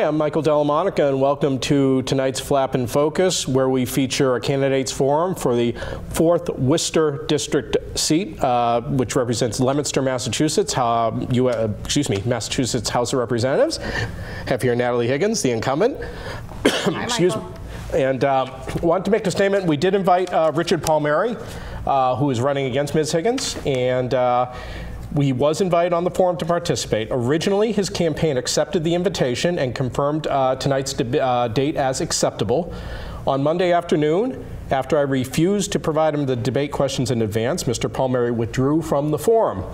Hi, I'm Michael Delamonica, and welcome to tonight's Flap In Focus, where we feature a candidates forum for the 4th Worcester District seat, uh, which represents Leominster, Massachusetts, uh, you, uh, excuse me, Massachusetts House of Representatives. Have here Natalie Higgins, the incumbent. Hi, excuse me. And uh, wanted to make a statement. We did invite uh, Richard Palmieri, uh, who is running against Ms. Higgins, and uh, he was invited on the forum to participate. Originally, his campaign accepted the invitation and confirmed uh, tonight's uh, date as acceptable. On Monday afternoon, after I refused to provide him the debate questions in advance, Mr. Palmieri withdrew from the forum.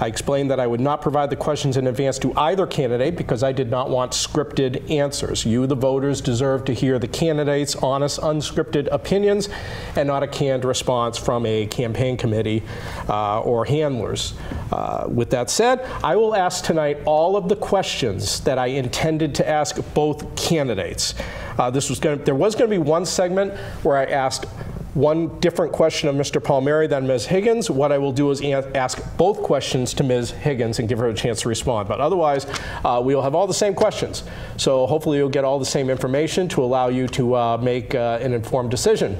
I explained that I would not provide the questions in advance to either candidate because I did not want scripted answers. You, the voters, deserve to hear the candidates' honest, unscripted opinions and not a canned response from a campaign committee uh, or handlers. Uh, with that said, I will ask tonight all of the questions that I intended to ask both candidates. Uh, this was going there was going to be one segment where I asked one different question of Mr. Palmieri than Ms. Higgins. What I will do is ask both questions to Ms. Higgins and give her a chance to respond. But otherwise, uh, we will have all the same questions. So hopefully you'll get all the same information to allow you to uh, make uh, an informed decision.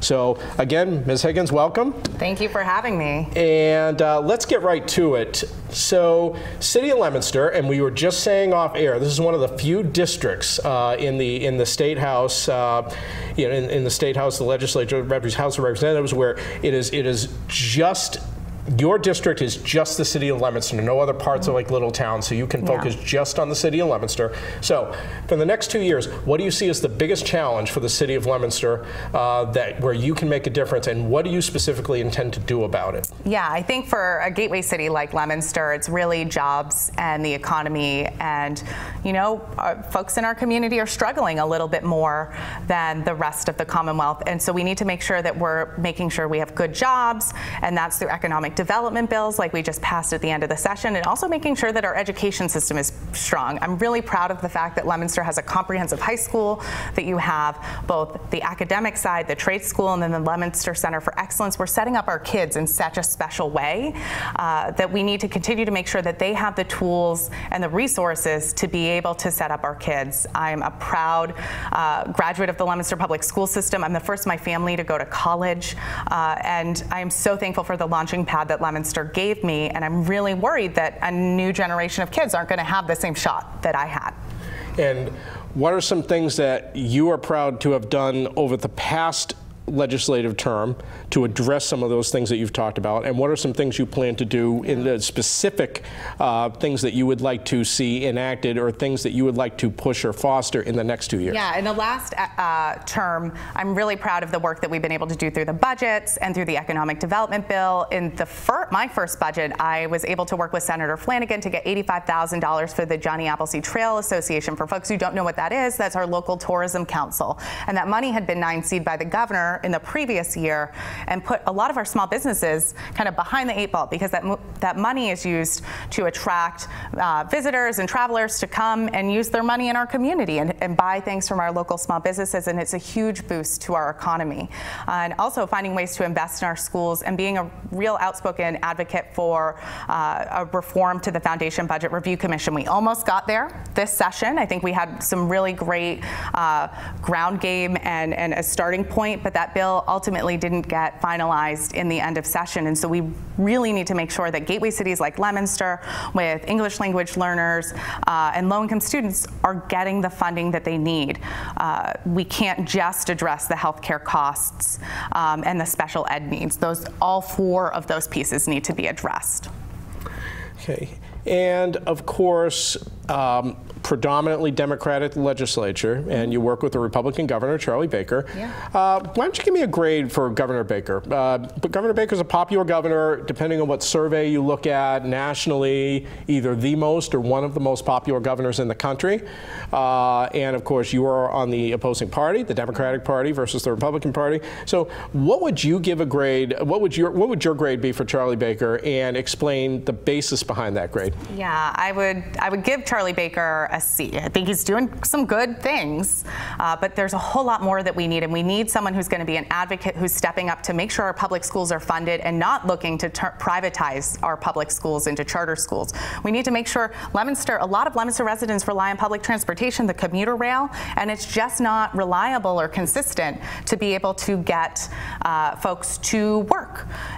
So again, Ms. Higgins, welcome. Thank you for having me. And uh, let's get right to it. So, City of Leominster, and we were just saying off air, this is one of the few districts uh, in the in the state house, uh, you know, in, in the state house, the legislature, House of Representatives, where it is it is just. Your district is just the city of Leominster. No other parts of like little towns, so you can Yeah. focus just on the city of Leominster. So, for the next two years, what do you see as the biggest challenge for the city of Leominster uh, that where you can make a difference, and what do you specifically intend to do about it? Yeah, I think for a gateway city like Leominster, it's really jobs and the economy. And, you know, folks in our community are struggling a little bit more than the rest of the Commonwealth. And so we need to make sure that we're making sure we have good jobs, and that's through economic development bills like we just passed at the end of the session, and also making sure that our education system is strong. I'm really proud of the fact that Leominster has a comprehensive high school, that you have both the academic side, the trade school, and then the Leominster Center for Excellence. We're setting up our kids in such a special way uh, that we need to continue to make sure that they have the tools and the resources to be able to set up our kids. I'm a proud uh, graduate of the Leominster Public School System. I'm the first in my family to go to college, uh, and I am so thankful for the launching pad that Leominster gave me, and I'm really worried that a new generation of kids aren't going to have the same shot that I had. And what are some things that you are proud to have done over the past legislative term to address some of those things that you've talked about? And what are some things you plan to do in the specific uh, things that you would like to see enacted or things that you would like to push or foster in the next two years? Yeah, in the last uh, term, I'm really proud of the work that we've been able to do through the budgets and through the economic development bill. In the fir- my first budget, I was able to work with Senator Flanagan to get $85,000 for the Johnny Appleseed Trail Association. For folks who don't know what that is, that's our local tourism council. And that money had been nine seed by the governor in the previous year and put a lot of our small businesses kind of behind the eight ball because that, that money is used to attract uh, visitors and travelers to come and use their money in our community and, and buy things from our local small businesses. And it's a huge boost to our economy. and also finding ways to invest in our schools and being a real outspoken advocate for uh, a reform to the Foundation Budget Review Commission. We almost got there this session. I think we had some really great uh, ground game and, and a starting point, but that bill ultimately didn't get finalized in the end of session. And so we really need to make sure that gateway cities like Leominster, with English language learners uh, and low income students, are getting the funding that they need. Uh, we can't just address the healthcare costs um, and the special ed needs. Those, all four of those pieces need to be addressed. Okay. And of course, um, predominantly Democratic legislature, and you work with the Republican governor, Charlie Baker. Yeah. Uh, why don't you give me a grade for Governor Baker? Uh, but Governor Baker's a popular governor, depending on what survey you look at nationally, either the most or one of the most popular governors in the country. Uh, and of course, you are on the opposing party, the Democratic Party versus the Republican Party. So, what would you give a grade? What would your what would your grade be for Charlie Baker? And explain the basis behind that grade. Yeah, I would I would give Charlie Baker I think he's doing some good things, uh, but there's a whole lot more that we need, and we need someone who's going to be an advocate who's stepping up to make sure our public schools are funded and not looking to privatize our public schools into charter schools. We need to make sure Leominster, a lot of Leominster residents rely on public transportation, the commuter rail, and it's just not reliable or consistent to be able to get uh, folks to work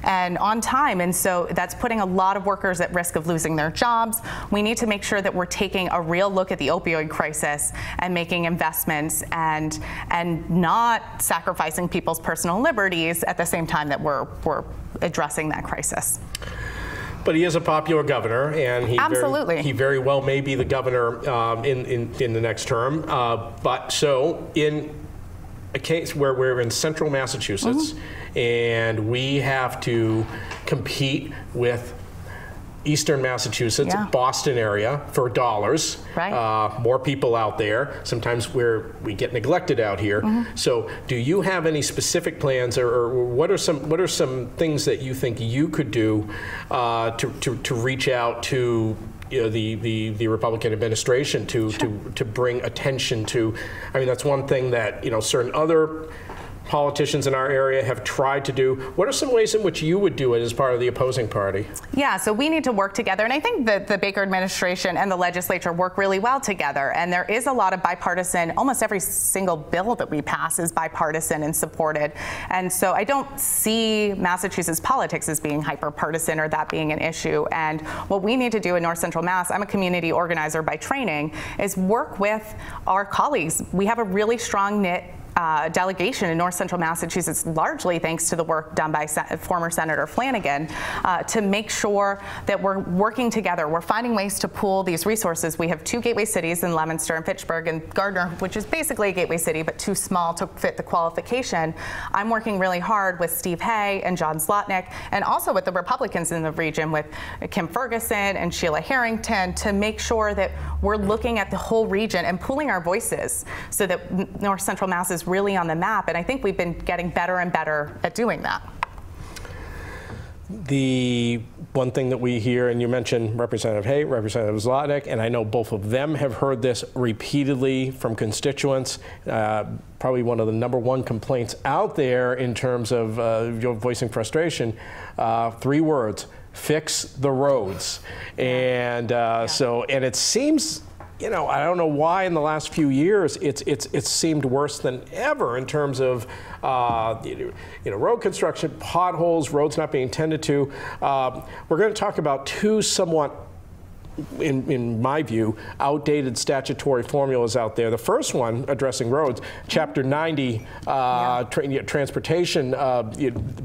and on time. And so that's putting a lot of workers at risk of losing their jobs. We need to make sure that we're taking a real look at the opioid crisis and making investments and and not sacrificing people's personal liberties at the same time that we're we're addressing that crisis. But he is a popular governor, and he Absolutely. Very, he very well may be the governor um, in, in, in the next term. Uh, but so in a case where we're in central Massachusetts mm-hmm. And we have to compete with Eastern Massachusetts, yeah. Boston area for dollars. Right. Uh, more people out there. Sometimes we're we get neglected out here. Mm-hmm. So, do you have any specific plans, or, or, what are some what are some things that you think you could do uh, to, to to reach out to you know, the, the, the Republican administration to, sure. to, to bring attention to. I mean, that's one thing that you know certain other politicians in our area have tried to do. What are some ways in which you would do it as part of the opposing party? Yeah, so we need to work together. And I think that the Baker administration and the legislature work really well together. And there is a lot of bipartisan, almost every single bill that we pass is bipartisan and supported. And so I don't see Massachusetts politics as being hyper partisan or that being an issue. And what we need to do in North Central Mass, I'm a community organizer by training, is work with our colleagues. We have a really strong knit uh, delegation in north central Massachusetts, largely thanks to the work done by former Senator Flanagan, uh, to make sure that we're working together. We're finding ways to pool these resources. We have two gateway cities in Leominster and Fitchburg and Gardner, which is basically a gateway city, but too small to fit the qualification. I'm working really hard with Steve Hay and John Zlotnik, and also with the Republicans in the region, with Kim Ferguson and Sheila Harrington, to make sure that we're looking at the whole region and pooling our voices so that North Central Mass is really on the map. And I think we've been getting better and better at doing that. The one thing that we hear, and you mentioned Representative Hay, Representative Zlotnik, and I know both of them have heard this repeatedly from constituents. Uh, probably one of the number one complaints out there in terms of uh, voicing frustration. Uh, three words: fix the roads. And uh, yeah. so, and it seems you know, I don't know why in the last few years it's it's it's seemed worse than ever in terms of uh, you know road construction, potholes, roads not being tended to. Uh, we're going to talk about two somewhat in, in, my view, outdated statutory formulas out there. The first one, addressing roads, Chapter 90 uh, yeah. tra transportation uh,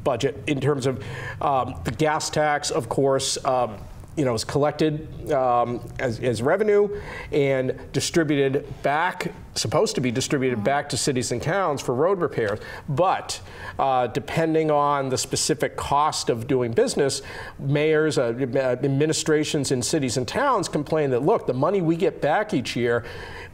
budget in terms of um, the gas tax, of course. Um, you know, is collected um, as, as, revenue and distributed back, supposed to be distributed back to cities and towns for road repairs. But uh, depending on the specific cost of doing business, mayors, uh, administrations in cities and towns complain that, look, the money we get back each year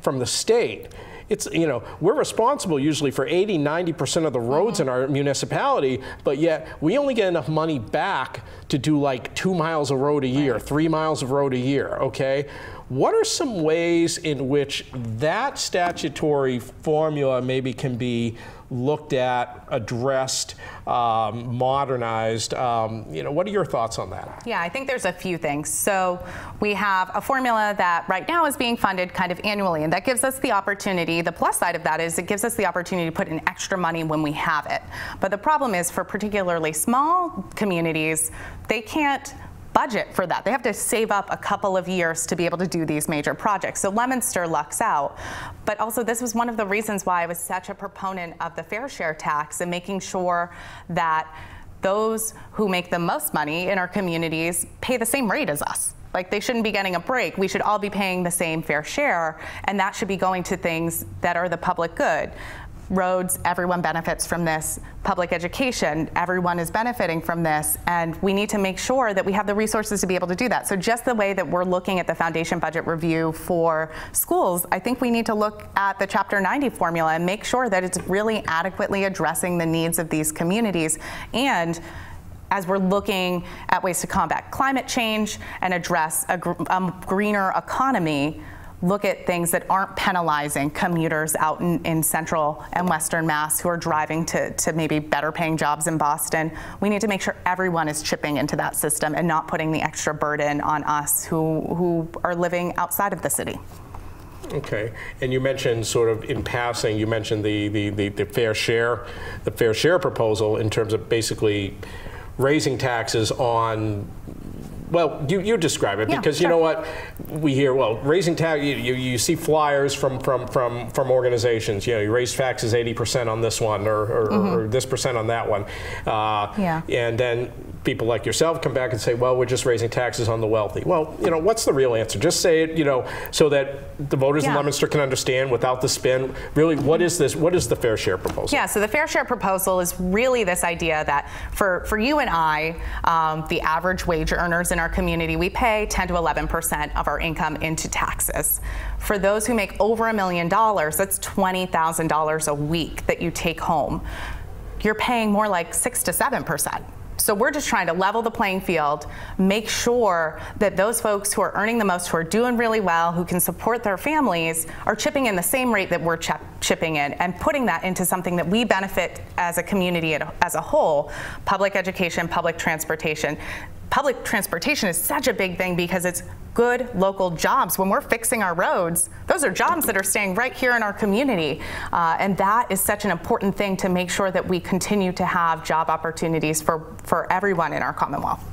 from the state it's you know we're responsible usually for 80 90% of the roads mm -hmm. in our municipality but yet we only get enough money back to do like two miles of road a year three miles of road a year okay what are some ways in which that statutory formula maybe can be looked at, addressed, um, modernized. Um, you know, what are your thoughts on that? Yeah, I think there's a few things. So we have a formula that right now is being funded kind of annually, and that gives us the opportunity. The plus side of that is it gives us the opportunity to put in extra money when we have it. But the problem is for particularly small communities, they can't budget for that. They have to save up a couple of years to be able to do these major projects. So Leominster lucks out. But also this was one of the reasons why I was such a proponent of the fair share tax and making sure that those who make the most money in our communities pay the same rate as us. Like they shouldn't be getting a break. We should all be paying the same fair share, and that should be going to things that are the public good roads, everyone benefits from this. Public education, everyone is benefiting from this. And we need to make sure that we have the resources to be able to do that. So just the way that we're looking at the foundation budget review for schools, I think we need to look at the Chapter 90 formula and make sure that it's really adequately addressing the needs of these communities and as we're looking at ways to combat climate change and address a, gr a greener economy, look at things that aren't penalizing commuters out in, in central and western Mass who are driving to, to maybe better paying jobs in Boston. We need to make sure everyone is chipping into that system and not putting the extra burden on us who, who are living outside of the city. Okay, and you mentioned sort of in passing, you mentioned the, the, the, the fair share, the fair share proposal in terms of basically raising taxes on well, you, you describe it Yeah, because sure. you know what we hear. Well, raising tax, you, you, you see flyers from, from, from, from organizations. You know, you raise taxes 80% on this one or, or, or this percent on that one. Uh, Mm-hmm. Yeah. And then people like yourself come back and say, well, we're just raising taxes on the wealthy. Well, you know, what's the real answer? Just say it, you know, so that the voters in Yeah. Leominster can understand without the spin. Really, what is this? What is the fair share proposal? Yeah, so the fair share proposal is really this idea that for, for you and I, um, the average wage earners in our community, we pay 10 to 11% of our income into taxes. For those who make over a million dollars, that's $20,000 a week that you take home. You're paying more like 6 to 7%. So we're just trying to level the playing field, make sure that those folks who are earning the most, who are doing really well, who can support their families, are chipping in the same rate that we're chip- chipping in and putting that into something that we benefit as a community as a whole public education, public transportation. Public transportation is such a big thing because it's good local jobs. When we're fixing our roads, those are jobs that are staying right here in our community. Uh, and that is such an important thing to make sure that we continue to have job opportunities for, for everyone in our Commonwealth.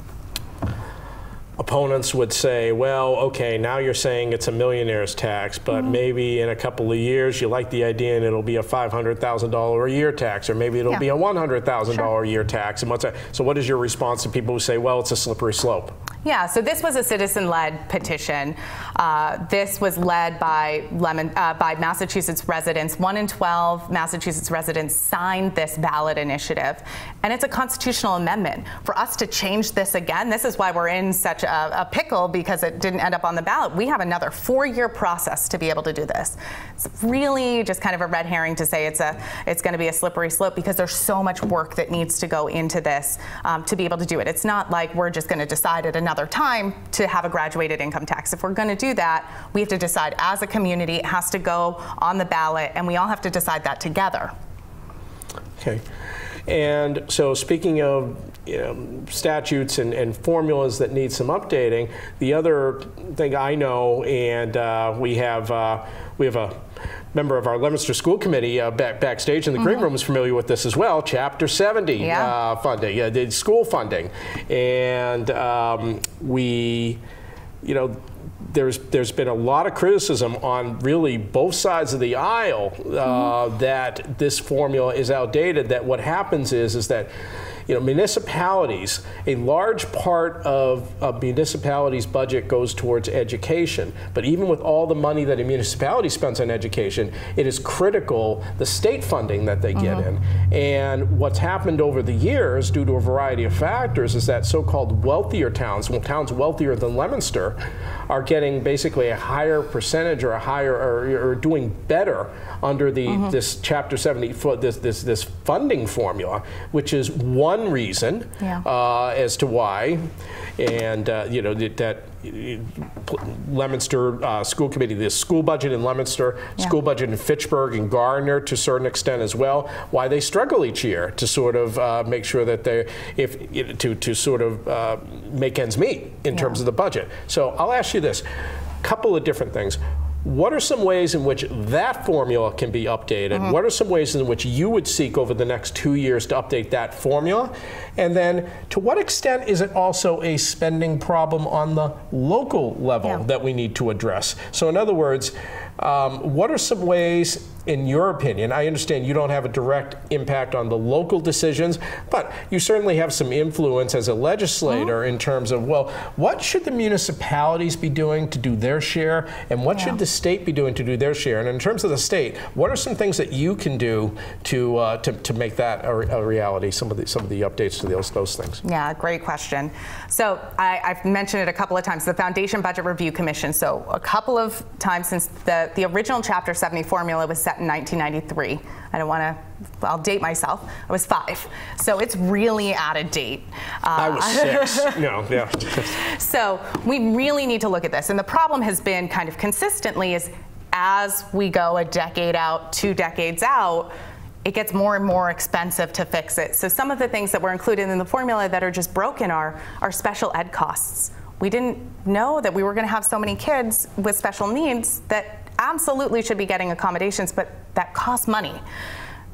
Opponents would say, well, okay, now you're saying it's a millionaire's tax, but Mm-hmm. maybe in a couple of years you like the idea and it'll be a $500,000 a year tax, or maybe it'll Yeah. be a $100,000 Sure. a year tax. And what's that? So, what is your response to people who say, well, it's a slippery slope? Yeah, so this was a citizen-led petition. Uh, this was led by Lemon, uh, by Massachusetts residents. One in 12 Massachusetts residents signed this ballot initiative, and it's a constitutional amendment. For us to change this again, this is why we're in such a, a pickle because it didn't end up on the ballot. We have another four-year process to be able to do this. It's really just kind of a red herring to say it's a it's going to be a slippery slope because there's so much work that needs to go into this um, to be able to do it. It's not like we're just going to decide at another time to have a graduated income tax. If we're going to do that, we have to decide as a community. It has to go on the ballot, and we all have to decide that together. Okay. And so, speaking of you know, statutes and, and formulas that need some updating, the other thing I know, and uh, we have uh, we have a member of our Leominster School Committee uh, back, backstage in the green room is familiar with this as well. Chapter 70 Yeah. uh, funding, the school funding, and um, we, you know there's there's been a lot of criticism on really both sides of the aisle uh, that this formula is outdated. That what happens is is that you know municipalities a large part of a municipality's budget goes towards education. But even with all the money that a municipality spends on education, it is critical the state funding that they get in. And what's happened over the years, due to a variety of factors, is that so-called wealthier towns, well, towns wealthier than Leominster, are getting basically a higher percentage or a higher or, or doing better under the this Chapter 70 fo- this this this funding formula, which is one reason Yeah. uh, as to why, and uh, you know that. Leominster uh, School Committee, the school budget in Leominster, Yeah. school budget in Fitchburg and Gardner to a certain extent as well. Why they struggle each year to sort of uh, make sure that they, if to to sort of uh, make ends meet in terms of the budget. So I'll ask you this: couple of different things. What are some ways in which that formula can be updated? What are some ways in which you would seek over the next two years to update that formula? And then, to what extent is it also a spending problem on the local level Yeah. that we need to address? So, in other words, um, what are some ways, in your opinion? I understand you don't have a direct impact on the local decisions, but you certainly have some influence as a legislator in terms of, well, what should the municipalities be doing to do their share, and what Yeah. should the state be doing to do their share? And in terms of the state, what are some things that you can do to uh, to, to make that a, re- a reality? Some of the some of the updates to those those things. Yeah, great question. So I, I've mentioned it a couple of times. The Foundation Budget Review Commission. So a couple of times since the the original Chapter 70 formula was set set in 1993. I don't want to, I'll date myself. I was five. So it's really out of date. Uh, I was six. no, yeah. so we really need to look at this. And the problem has been kind of consistently is as we go a decade out, two decades out, it gets more and more expensive to fix it. So some of the things that were included in the formula that are just broken are, are special ed costs. We didn't know that we were going to have so many kids with special needs that absolutely should be getting accommodations, but that costs money.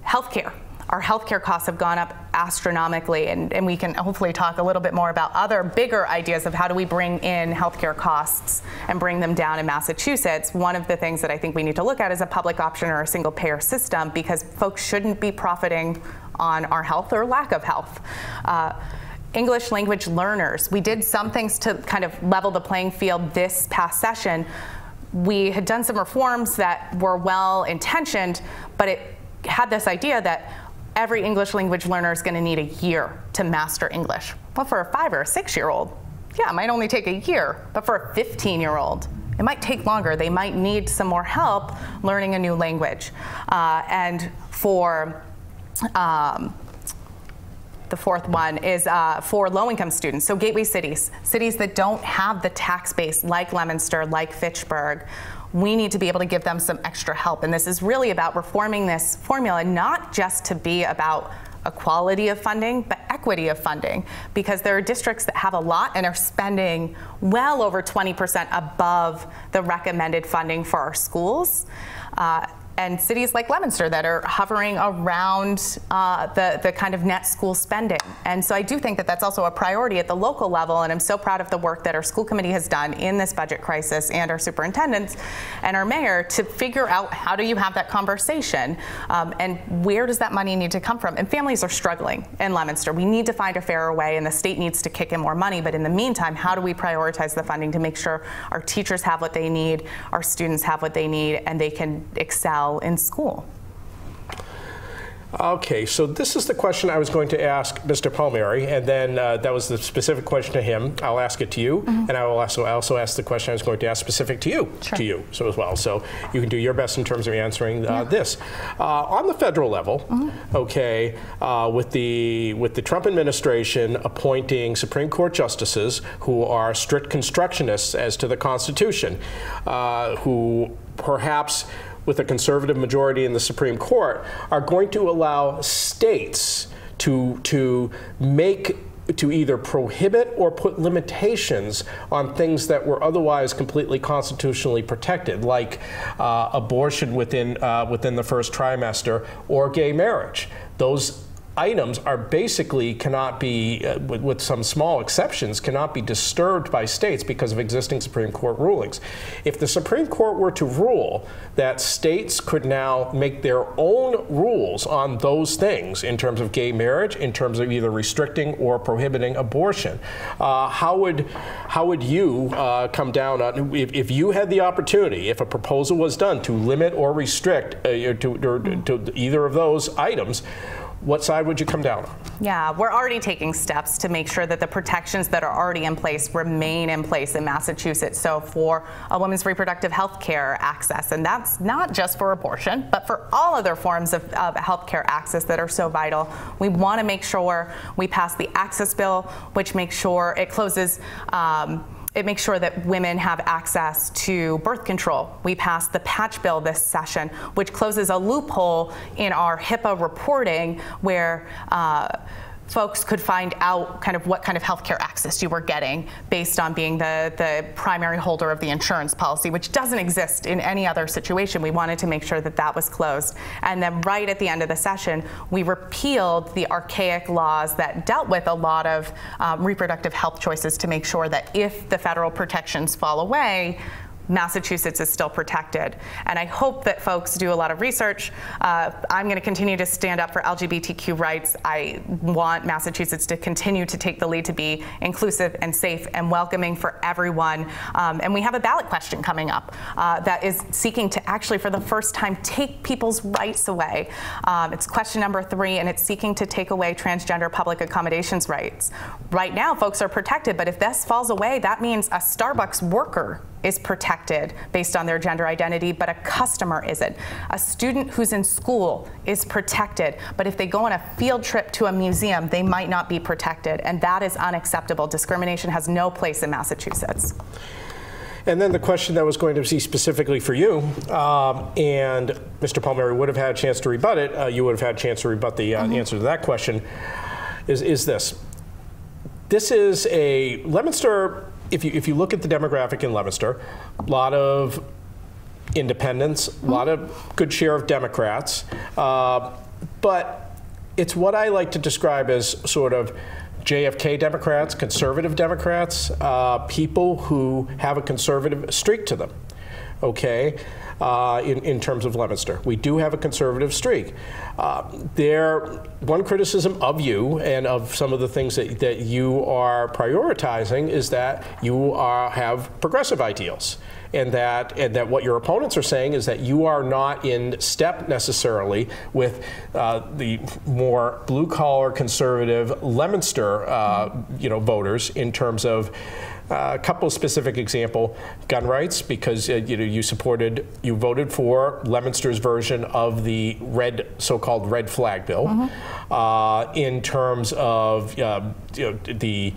Healthcare our healthcare costs have gone up astronomically, and, and we can hopefully talk a little bit more about other bigger ideas of how do we bring in healthcare costs and bring them down in Massachusetts. One of the things that I think we need to look at is a public option or a single payer system because folks shouldn't be profiting on our health or lack of health. Uh, English language learners. We did some things to kind of level the playing field this past session. We had done some reforms that were well intentioned, but it had this idea that every English language learner is going to need a year to master English. Well, for a five or a six year old, yeah, it might only take a year, but for a 15 year old, it might take longer. They might need some more help learning a new language. Uh, and for um, the fourth one is uh, for low income students, so gateway cities, cities that don't have the tax base like Leominster, like Fitchburg, we need to be able to give them some extra help. And this is really about reforming this formula, not just to be about equality of funding, but equity of funding, because there are districts that have a lot and are spending well over 20% above the recommended funding for our schools. Uh, and cities like Leominster that are hovering around uh, the, the kind of net school spending. And so I do think that that's also a priority at the local level, and I'm so proud of the work that our school committee has done in this budget crisis and our superintendents and our mayor to figure out how do you have that conversation um, and where does that money need to come from. And families are struggling in Leominster. We need to find a fairer way, and the state needs to kick in more money. But in the meantime, how do we prioritize the funding to make sure our teachers have what they need, our students have what they need, and they can excel well in school? Okay, so this is the question I was going to ask Mr. Palmieri, and then uh, that was the specific question to him. I'll ask it to you, mm -hmm. and I will also also ask the question I was going to ask specific to you, sure. to you, so as well. So you can do your best in terms of answering uh, yeah. this. Uh, on the federal level, mm -hmm. okay, uh, with the with the Trump administration appointing Supreme Court justices who are strict constructionists as to the Constitution, uh, who perhaps with a conservative majority in the Supreme Court are going to allow states to, to make to either prohibit or put limitations on things that were otherwise completely constitutionally protected, like uh, abortion within uh, within the first trimester or gay marriage. Those items are basically cannot be, uh, with, with, some small exceptions, cannot be disturbed by states because of existing Supreme Court rulings. If the Supreme Court were to rule that states could now make their own rules on those things in terms of gay marriage, in terms of either restricting or prohibiting abortion, uh, how would how would you uh, come down on if, if you had the opportunity, if a proposal was done to limit or restrict uh, to, or, to either of those items? What side would you come down on? Yeah, we're already taking steps to make sure that the protections that are already in place remain in place in Massachusetts. So for a woman's reproductive health care access, and that's not just for abortion, but for all other forms of, of health care access that are so vital. We want to make sure we pass the access bill, which makes sure it closes um, it makes sure that women have access to birth control. We passed the patch bill this session, which closes a loophole in our HIPAA reporting where uh, folks could find out kind of what kind of healthcare access you were getting based on being the, the primary holder of the insurance policy, which doesn't exist in any other situation. We wanted to make sure that that was closed. And then right at the end of the session, we repealed the archaic laws that dealt with a lot of um, reproductive health choices to make sure that if the federal protections fall away, Massachusetts is still protected. And I hope that folks do a lot of research. Uh, I'm going to continue to stand up for LGBTQ rights. I want Massachusetts to continue to take the lead to be inclusive and safe and welcoming for everyone. Um, and we have a ballot question coming up uh, that is seeking to actually, for the first time, take people's rights away. Um, it's question number three, and it's seeking to take away transgender public accommodations rights. Right now, folks are protected, but if this falls away, that means a Starbucks worker is protected based on their gender identity, but a customer isn't. A student who's in school is protected, but if they go on a field trip to a museum, they might not be protected, and that is unacceptable. Discrimination has no place in Massachusetts. And then the question that was going to be specifically for you, um, and Mr. Palmieri would have had a chance to rebut it, uh, you would have had a chance to rebut the uh, mm -hmm. answer to that question, is, is this. This is a, Leominster, if you, if you look at the demographic in Leominster, a lot of independents, a mm -hmm. lot of good share of Democrats, uh, but it's what I like to describe as sort of JFK Democrats, conservative Democrats, uh, people who have a conservative streak to them, okay, uh, in, in terms of Leominster. We do have a conservative streak. Uh, there, one criticism of you and of some of the things that, that you are prioritizing is that you are, have progressive ideals and that and that what your opponents are saying is that you are not in step necessarily with uh, the more blue collar conservative Leominster uh, you know voters in terms of a couple specific example gun rights because uh, you know you supported you voted for Leominster's version of the red so-called red flag bill mm -hmm. in terms of uh, you know, the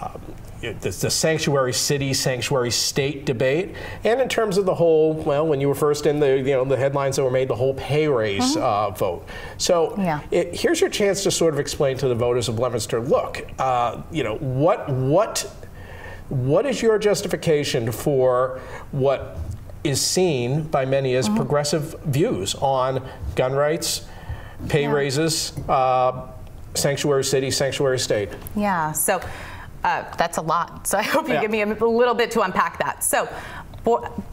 um, the, the, sanctuary city, sanctuary state debate, and in terms of the whole, well, when you were first in the, you know, the headlines that were made, the whole pay raise mm -hmm. uh, vote. So yeah. it, here's your chance to sort of explain to the voters of Leominster, look, uh, you know, what, what, what is your justification for what is seen by many as mm -hmm. progressive views on gun rights, pay yeah. raises, uh, sanctuary city, sanctuary state? Yeah, so uh, that's a lot. So I hope you yeah. give me a, a, little bit to unpack that. So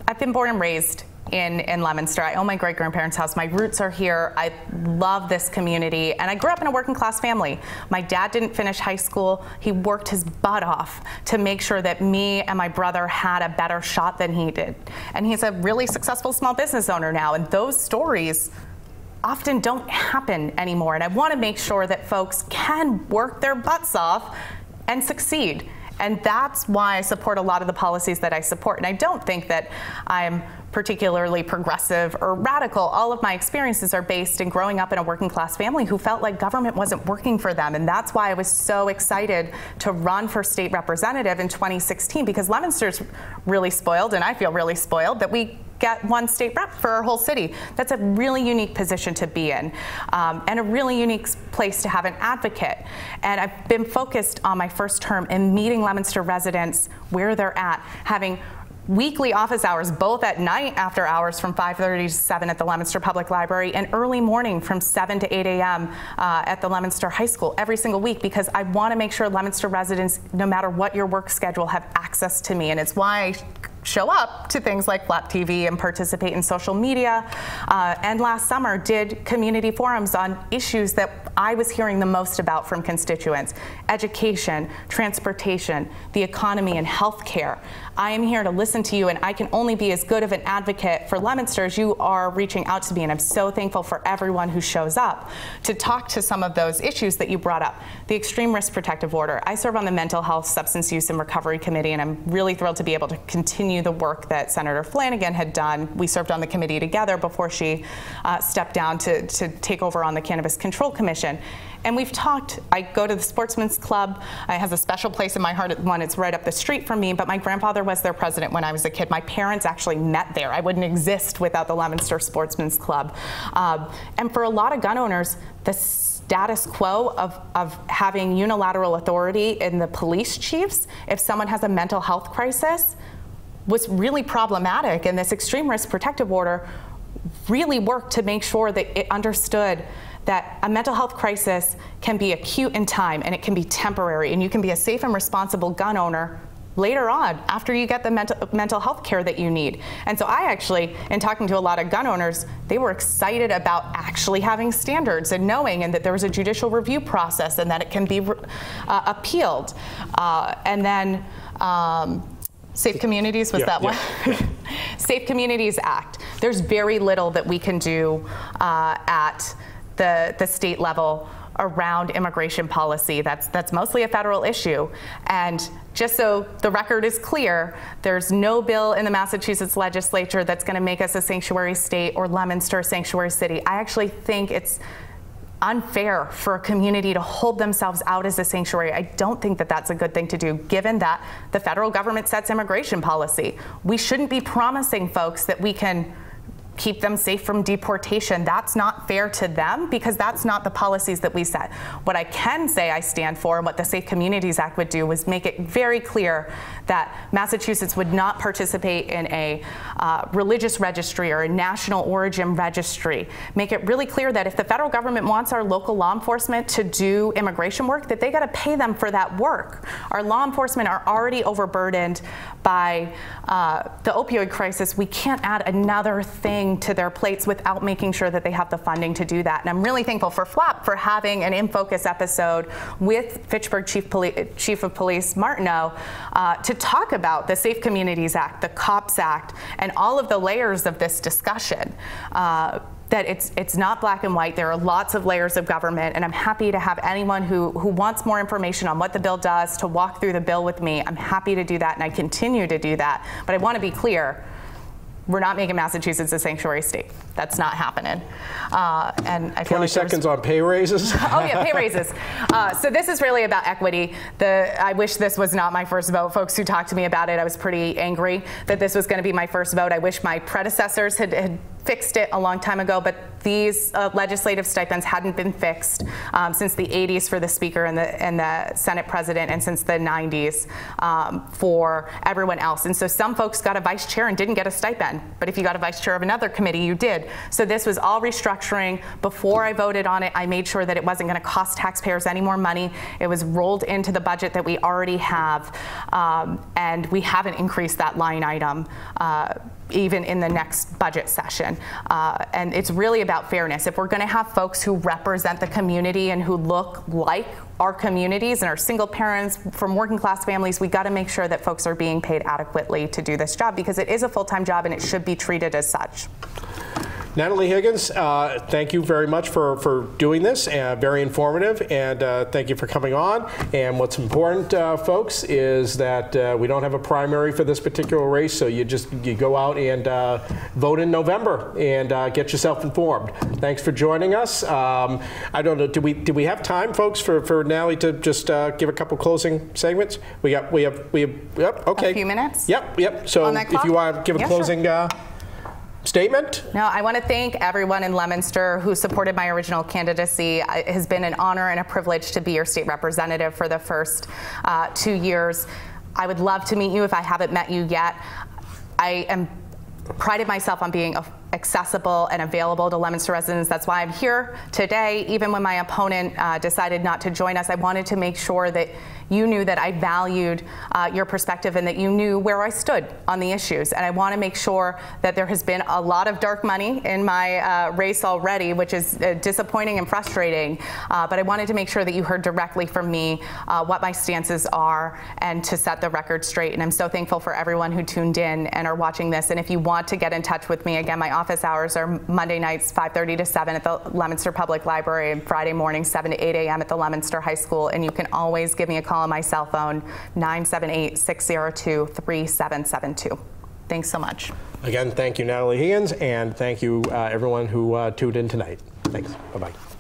I've been born and raised in, in Leominster. I own my great grandparents' house. My roots are here. I love this community. And I grew up in a working class family. My dad didn't finish high school. He worked his butt off to make sure that me and my brother had a better shot than he did. And he's a really successful small business owner now. And those stories often don't happen anymore. And I want to make sure that folks can work their butts off and succeed. And that's why I support a lot of the policies that I support. And I don't think that I'm particularly progressive or radical. All of my experiences are based in growing up in a working class family who felt like government wasn't working for them. And that's why I was so excited to run for state representative in 2016 because Leominster's really spoiled, and I feel really spoiled that we get one state rep for our whole city. That's a really unique position to be in um, and a really unique place to have an advocate. And I've been focused on my first term in meeting Leominster residents where they're at, having weekly office hours, both at night after hours from 5.30 to 7 at the Leominster Public Library and early morning from 7 to 8 a.m. Uh, at the Leominster High School every single week because I want to make sure Leominster residents, no matter what your work schedule, have access to me. And it's why I show up to things like Flap TV and participate in social media. Uh, and last summer did community forums on issues that I was hearing the most about from constituents, education, transportation, the economy and healthcare. I am here to listen to you and I can only be as good of an advocate for Leominster as you are reaching out to me and I'm so thankful for everyone who shows up to talk to some of those issues that you brought up. The extreme risk protective order. I serve on the mental health, substance use and recovery committee and I'm really thrilled to be able to continue the work that Senator Flanagan had done. We served on the committee together before she uh, stepped down to, to take over on the Cannabis Control Commission. And we've talked, I go to the Sportsman's Club. It has a special place in my heart, one, it's right up the street from me, but my grandfather was their president when I was a kid. My parents actually met there. I wouldn't exist without the Leominster Sportsman's Club. Um, and for a lot of gun owners, the status quo of, of having unilateral authority in the police chiefs, if someone has a mental health crisis, was really problematic. And this extreme risk protective order really worked to make sure that it understood that a mental health crisis can be acute in time and it can be temporary, and you can be a safe and responsible gun owner later on after you get the mental, mental health care that you need. And so I actually, in talking to a lot of gun owners, they were excited about actually having standards and knowing and that there was a judicial review process and that it can be uh, appealed. Uh, and then um, Safe Communities, was yeah, that yeah. one? Safe Communities Act. There's very little that we can do uh, at the, the state level around immigration policy. That's, that's mostly a federal issue. And just so the record is clear, there's no bill in the Massachusetts legislature that's going to make us a sanctuary state or Leominster a sanctuary city. I actually think it's unfair for a community to hold themselves out as a sanctuary. I don't think that that's a good thing to do, given that the federal government sets immigration policy. We shouldn't be promising folks that we can keep them safe from deportation. That's not fair to them because that's not the policies that we set. What I can say I stand for and what the Safe Communities Act would do was make it very clear that Massachusetts would not participate in a uh, religious registry or a national origin registry. Make it really clear that if the federal government wants our local law enforcement to do immigration work, that they got to pay them for that work. Our law enforcement are already overburdened by uh, the opioid crisis. We can't add another thing to their plates without making sure that they have the funding to do that. And I'm really thankful for FLAP for having an In Focus episode with Fitchburg Chief, Poli- Chief of Police Martineau uh, to talk about the Safe Communities Act, the COPS Act, and all of the layers of this discussion. Uh, that it's it's not black and white. There are lots of layers of government, and I'm happy to have anyone who who wants more information on what the bill does to walk through the bill with me. I'm happy to do that, and I continue to do that. But I want to be clear we're not making Massachusetts a sanctuary state. That's not happening. Uh, and I 20 like seconds on pay raises. oh yeah, pay raises. Uh, so this is really about equity. The I wish this was not my first vote. Folks who talked to me about it, I was pretty angry that this was going to be my first vote. I wish my predecessors had, had fixed it a long time ago, but these uh, legislative stipends hadn't been fixed um, since the 80s for the Speaker and the, and the Senate President, and since the 90s um, for everyone else. And so some folks got a vice chair and didn't get a stipend, but if you got a vice chair of another committee, you did. So this was all restructuring. Before I voted on it, I made sure that it wasn't going to cost taxpayers any more money. It was rolled into the budget that we already have, um, and we haven't increased that line item. Uh, even in the next budget session. Uh, and it's really about fairness. If we're going to have folks who represent the community and who look like our communities and our single parents from working class families, we got to make sure that folks are being paid adequately to do this job because it is a full time job and it should be treated as such. Natalie Higgins, uh, thank you very much for, for doing this. Uh, very informative, and uh, thank you for coming on. And what's important, uh, folks, is that uh, we don't have a primary for this particular race, so you just you go out and uh, vote in November and get yourself informed. Thanks for joining us. Um, I don't know, do we do we have time, folks, for, for Natalie to just give a couple closing segments? We got we have we have yep okay. A few minutes. Yep yep. So if you want to give a yeah, closing. Sure statement? No, I want to thank everyone in Leominster who supported my original candidacy. It has been an honor and a privilege to be your state representative for the first uh, two years. I would love to meet you if I haven't met you yet. I am prided myself on being accessible and available to Leominster residents. That's why I'm here today. Even when my opponent uh, decided not to join us, I wanted to make sure that you knew that I valued uh, your perspective and that you knew where I stood on the issues. And I want to make sure that there has been a lot of dark money in my uh, race already, which is uh, disappointing and frustrating. Uh, but I wanted to make sure that you heard directly from me uh, what my stances are and to set the record straight. And I'm so thankful for everyone who tuned in and are watching this. And if you want to get in touch with me, again, my office hours are Monday nights 5:30 to 7 at the Leominster Public Library and Friday morning 7 to 8 a.m. at the Leominster High School. And you can always give me a call on my cell phone, 978 602 3772. Thanks so much. Again, thank you, Natalie Higgins, and thank you, uh, everyone who uh, tuned in tonight. Thanks. Bye bye.